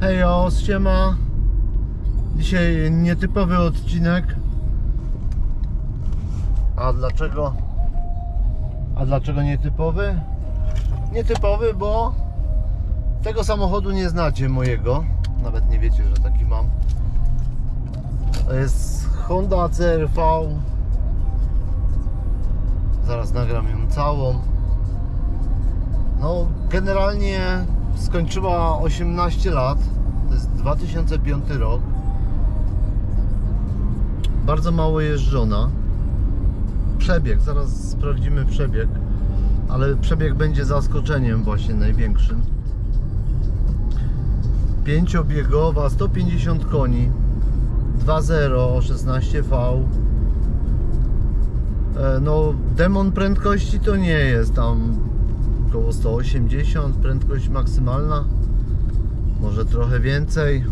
Hejo, siema. Dzisiaj nietypowy odcinek. A dlaczego? A dlaczego nietypowy? Nietypowy, bo tego samochodu nie znacie mojego. Nawet nie wiecie, że taki mam. To jest Honda CRV. Zaraz nagram ją całą. No, generalnie skończyła 18 lat. To jest 2005 rok. Bardzo mało jeżdżona. Przebieg, zaraz sprawdzimy przebieg. Ale przebieg będzie zaskoczeniem właśnie największym. Pięciobiegowa, 150 koni. 2.0 16V. E, No, demon prędkości to nie jest tam około 180 prędkość maksymalna. Może trochę więcej.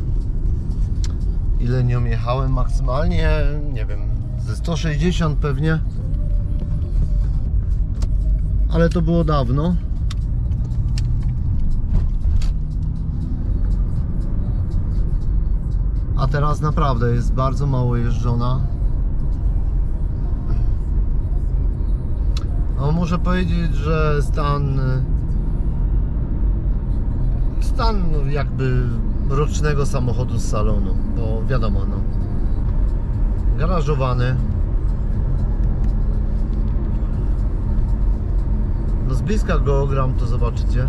Ile nią jechałem maksymalnie? Nie wiem, ze 160 pewnie. Ale to było dawno. A teraz naprawdę jest bardzo mało jeżdżona. No muszę powiedzieć, że stan stan no, jakby rocznego samochodu z salonu, bo wiadomo no. Garażowany. No z bliska go ogram to zobaczycie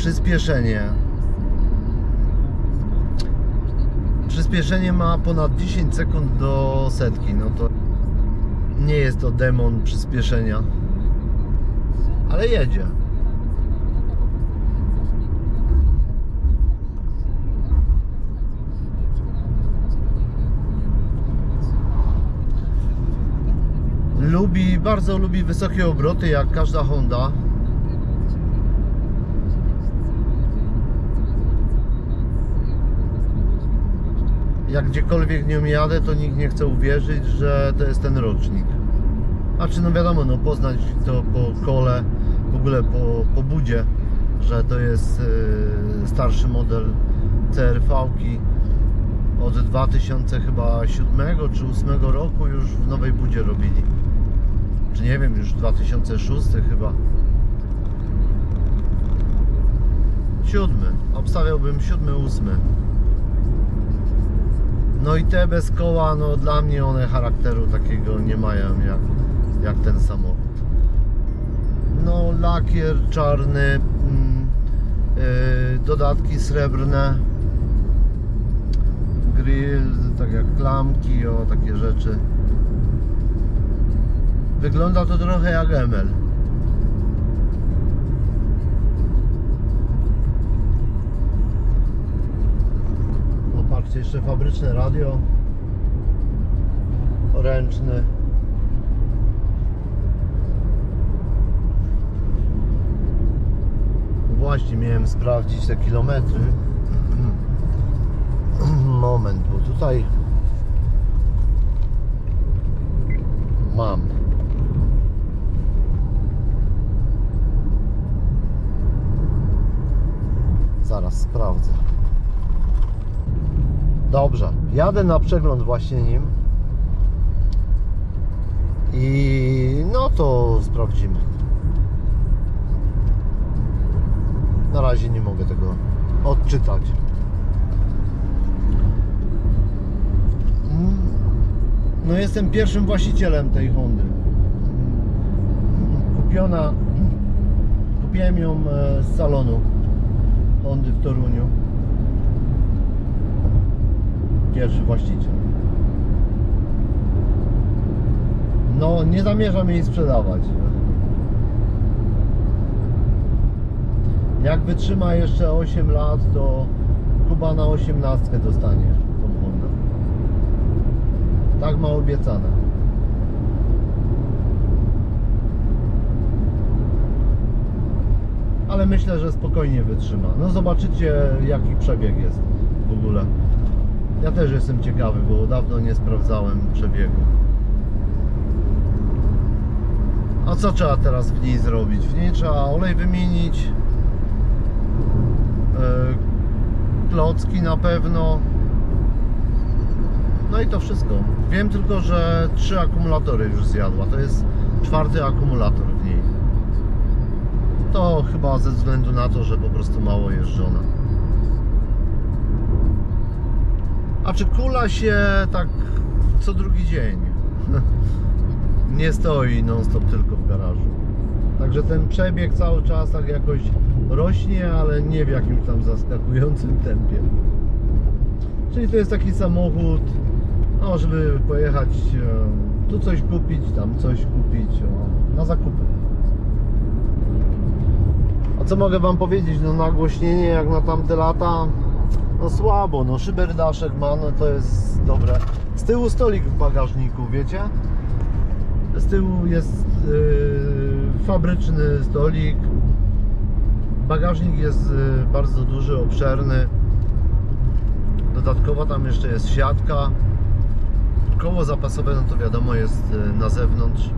przyspieszenie. Przyspieszenie ma ponad 10 sekund do setki. No to nie jest to demon przyspieszenia, ale jedzie. Lubi, bardzo lubi wysokie obroty, jak każda Honda. Jak gdziekolwiek nią jadę, to nikt nie chce uwierzyć, że to jest ten rocznik. A czy no wiadomo, no poznać to po kole, w ogóle po, po budzie, że to jest yy, starszy model CRV-ki od 2000 chyba 7 czy 8 roku już w nowej budzie robili. Czy nie wiem, już 2006 chyba. Siódmy. Obstawiałbym siódmy, ósmy. No i te bez koła, no dla mnie one charakteru takiego nie mają jak, jak ten samochód. No lakier czarny, mm, yy, dodatki srebrne, grill, tak jak klamki, o takie rzeczy. Wygląda to trochę jak ML. Patrzcie, jeszcze fabryczne radio ręczne. Właśnie miałem sprawdzić te kilometry. Moment, bo tutaj mam. Zaraz sprawdzę. Dobrze, jadę na przegląd właśnie nim. I no to sprawdzimy. Na razie nie mogę tego odczytać. Mm, No jestem pierwszym właścicielem tej Hondy. Kupiona kupiłem ją e, z salonu Hondy w Toruniu pierwszy właściciel. No, nie zamierzam jej sprzedawać. Jak wytrzyma jeszcze 8 lat, to Kuba na 18 dostanie tą Hondę. Tak ma obiecane. Ale myślę, że spokojnie wytrzyma. No zobaczycie jaki przebieg jest w ogóle. Ja też jestem ciekawy, bo dawno nie sprawdzałem przebiegu. A co trzeba teraz w niej zrobić? W niej trzeba olej wymienić, e, klocki na pewno. No i to wszystko. Wiem tylko, że trzy akumulatory już zjadła. To jest czwarty akumulator w niej. To chyba ze względu na to, że po prostu mało jeżdżona. A czy kula się tak co drugi dzień? Nie stoi non-stop tylko w garażu. Także ten przebieg cały czas tak jakoś rośnie, ale nie w jakimś tam zaskakującym tempie. Czyli to jest taki samochód, no, żeby pojechać tu coś kupić, tam coś kupić, o, na zakupy. A co mogę Wam powiedzieć? No nagłośnienie jak na tamte lata, no słabo, no szyberdaszek ma, no to jest dobre. Z tyłu stolik w bagażniku, wiecie? Z tyłu jest yy, fabryczny stolik. Bagażnik jest yy, bardzo duży, obszerny. Dodatkowo tam jeszcze jest siatka. Koło zapasowe, no to wiadomo, jest yy, na zewnątrz.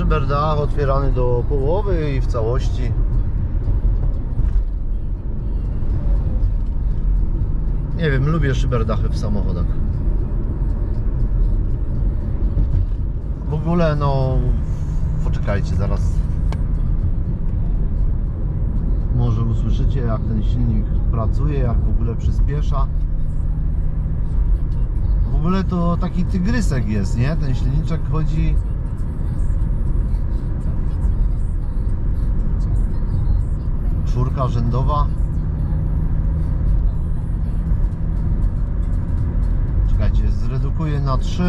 Szyberdach otwierany do połowy i w całości. Nie wiem, lubię szyberdachy w samochodach. W ogóle, no. Poczekajcie, zaraz. Może usłyszycie, jak ten silnik pracuje, jak w ogóle przyspiesza. W ogóle to taki tygrysek jest, nie? Ten silniczek chodzi. Czwórka rzędowa. Czekajcie, zredukuję na 3.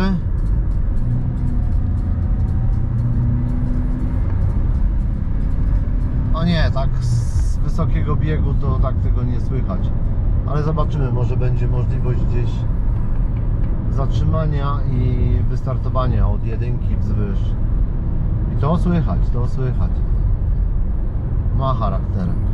O nie, tak z wysokiego biegu to tak tego nie słychać. Ale zobaczymy, może będzie możliwość gdzieś zatrzymania i wystartowania od jedynki wzwyż. I to słychać, to słychać. Ma charakterek.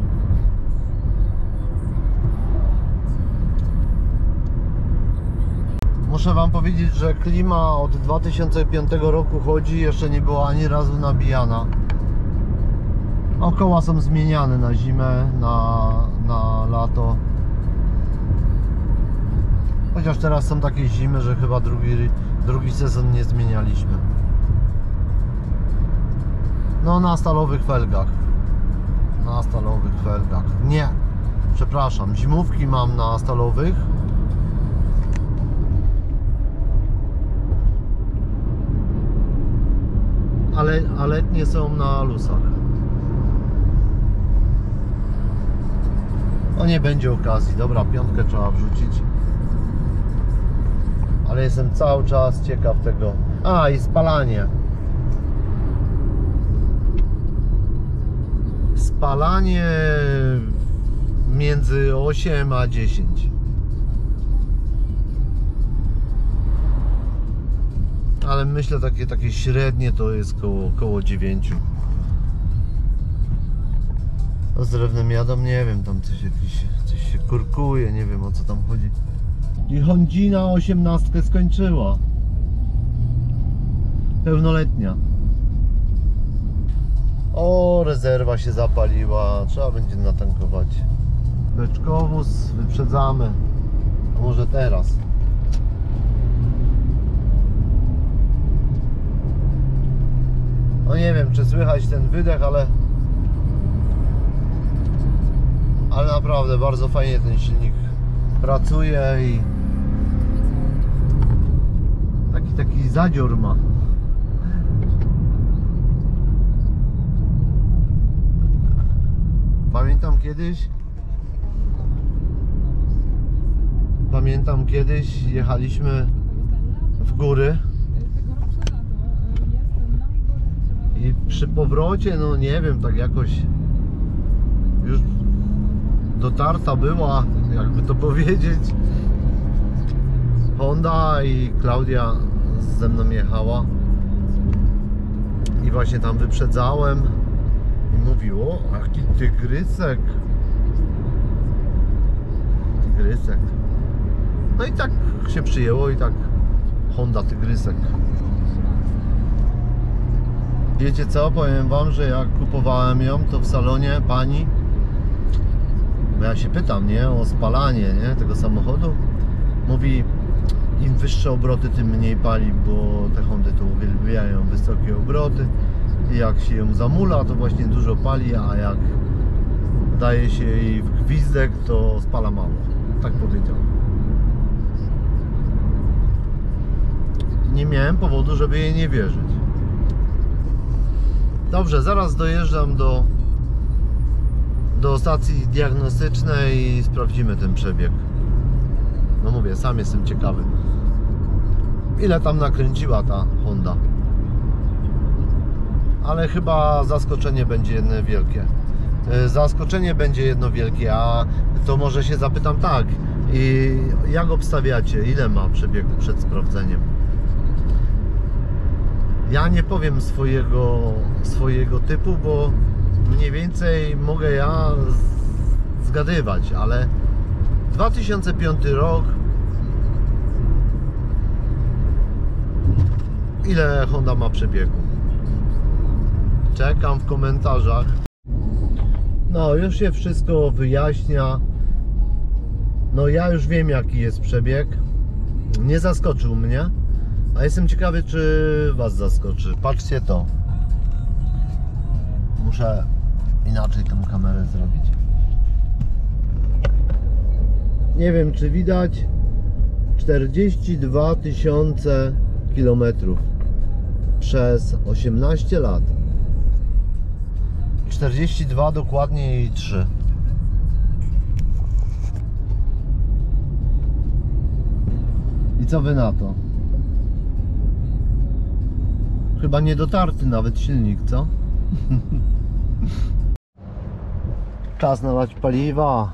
Muszę Wam powiedzieć, że klima od 2005 roku chodzi, jeszcze nie była ani razu nabijana. Okoła są zmieniane na zimę, na, na lato. Chociaż teraz są takie zimy, że chyba drugi, drugi sezon nie zmienialiśmy. No na stalowych felgach. Na stalowych felgach. Nie, przepraszam, zimówki mam na stalowych. Ale, a letnie są na lusach. No nie będzie okazji. Dobra, piątkę trzeba wrzucić. Ale jestem cały czas ciekaw tego. A, i spalanie. Spalanie między 8 a 10. ale myślę takie, takie średnie to jest koło, koło 9 a z drewnem jadą, nie wiem, tam coś, jakiś, coś się kurkuje, nie wiem o co tam chodzi. I Hondzina 18 skończyła. Pełnoletnia. O, rezerwa się zapaliła, trzeba będzie natankować. Beczkowóz, wyprzedzamy. A może teraz No nie wiem, czy słychać ten wydech, ale ale naprawdę bardzo fajnie ten silnik pracuje i taki taki zadzior ma. Pamiętam kiedyś Pamiętam kiedyś jechaliśmy w góry I przy powrocie, no nie wiem, tak jakoś już dotarta była, jakby to powiedzieć. Honda i Klaudia ze mną jechała. i właśnie tam wyprzedzałem i mówił, o, jaki tygrysek. Tygrysek. No i tak się przyjęło i tak Honda Tygrysek. Wiecie co, powiem wam, że jak kupowałem ją, to w salonie pani bo ja się pytam, nie, o spalanie, nie, tego samochodu. Mówi, im wyższe obroty, tym mniej pali, bo te Hondy to uwielbiają wysokie obroty. I jak się ją zamula, to właśnie dużo pali, a jak daje się jej w gwizdek, to spala mało. Tak powiedział. Nie miałem powodu, żeby jej nie wierzyć. Dobrze, zaraz dojeżdżam do do stacji diagnostycznej i sprawdzimy ten przebieg. No mówię, sam jestem ciekawy. Ile tam nakręciła ta Honda? Ale chyba zaskoczenie będzie jedno wielkie. E, Zaskoczenie będzie jedno wielkie, a to może się zapytam tak. I jak obstawiacie, ile ma przebiegu przed sprawdzeniem? Ja nie powiem swojego, swojego typu, bo mniej więcej mogę ja zgadywać, ale 2005 rok ile Honda ma przebiegu? Czekam w komentarzach. No, już się wszystko wyjaśnia. No, ja już wiem, jaki jest przebieg. Nie zaskoczył mnie, a jestem ciekawy, czy Was zaskoczy. Patrzcie to. Muszę inaczej tą kamerę zrobić. Nie wiem, czy widać 42 tysiące kilometrów przez 18 lat. 42 dokładnie i 3. I co wy na to? Chyba niedotarty nawet silnik, co? Czas nalać paliwa.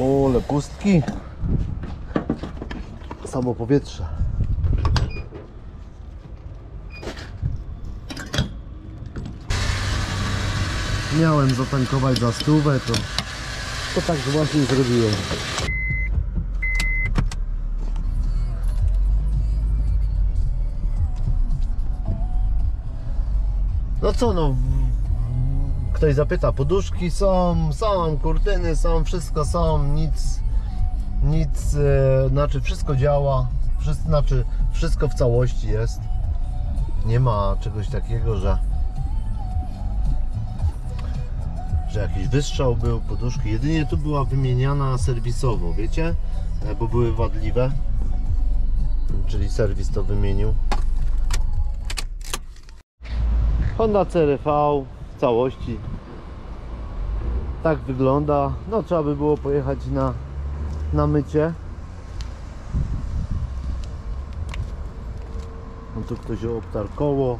Ole pustki. Samo powietrze. Miałem zatankować za stówę, to, to tak właśnie zrobiłem. Co no, ktoś zapyta, poduszki są, są, kurtyny są, wszystko są, nic, nic, e, znaczy wszystko działa, wszystko, znaczy wszystko w całości jest. Nie ma czegoś takiego, że że jakiś wystrzał był, poduszki. Jedynie tu była wymieniana serwisowo, wiecie? E, Bo były wadliwe. Czyli serwis to wymienił. Honda CRV w całości. Tak wygląda. No trzeba by było pojechać na, na mycie. No tu ktoś obtarł koło.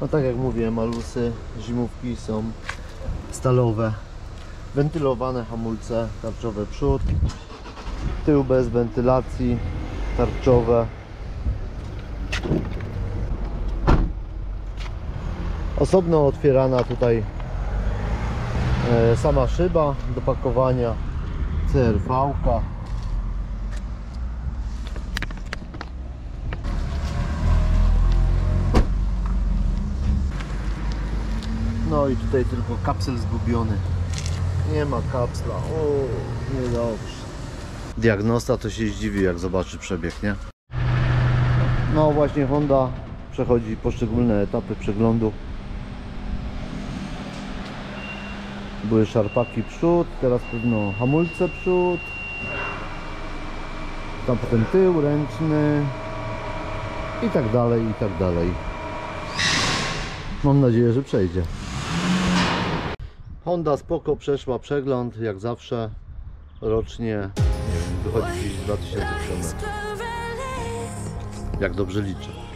No tak jak mówiłem malusy zimówki są stalowe. Wentylowane hamulce tarczowe przód tył bez wentylacji tarczowe osobno otwierana tutaj e, sama szyba do pakowania CRV -ka. no i tutaj tylko kapsel zgubiony nie ma kapsla. O, niedobrze. Diagnosta to się zdziwi, jak zobaczy przebieg, nie? No właśnie Honda przechodzi poszczególne etapy przeglądu. Były szarpaki przód, teraz pewno hamulce przód. Tam potem tył ręczny. I tak dalej, i tak dalej. Mam nadzieję, że przejdzie. Honda spoko przeszła przegląd, jak zawsze rocznie nie wiem, wychodzi gdzieś 2000 km. Jak dobrze liczę.